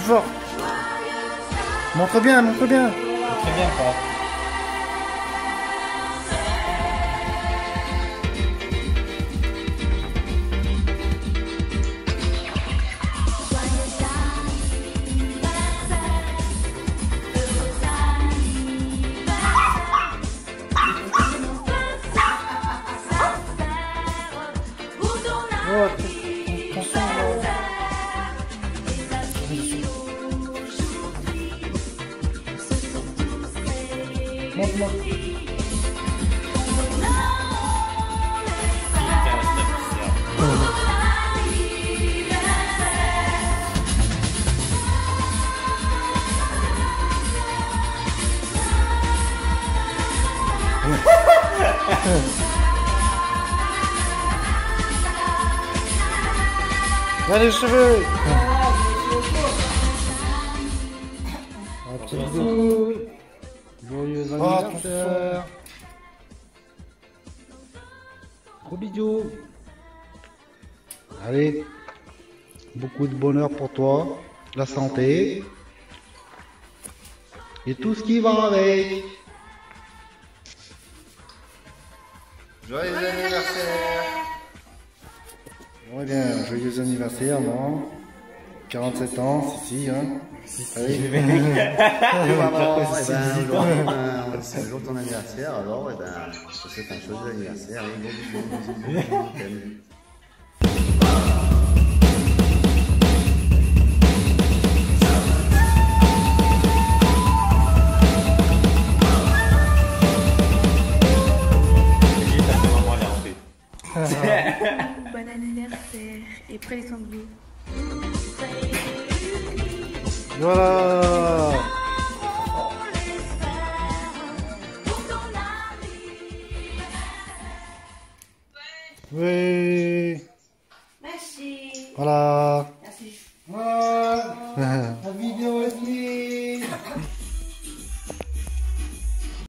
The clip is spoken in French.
Plus fort. Montre bien, montre bien. Très bien, quoi. Oh, Montre, montre. Va les cheveux Ah, petit bisou. Joyeux Anniversaire. Gros bisous. Allez, beaucoup de bonheur pour toi, la santé et tout ce qui va avec. Joyeux anniversaire Bon, eh bien, joyeux anniversaire, non? 47 ans, si, si, hein. Et voilà, eh ben, c'est le jour de ton anniversaire, alors, eh ben, je te souhaite un joyeux anniversaire et gros. Bon anniversaire et prenez soin de vous. 你问我喂 merci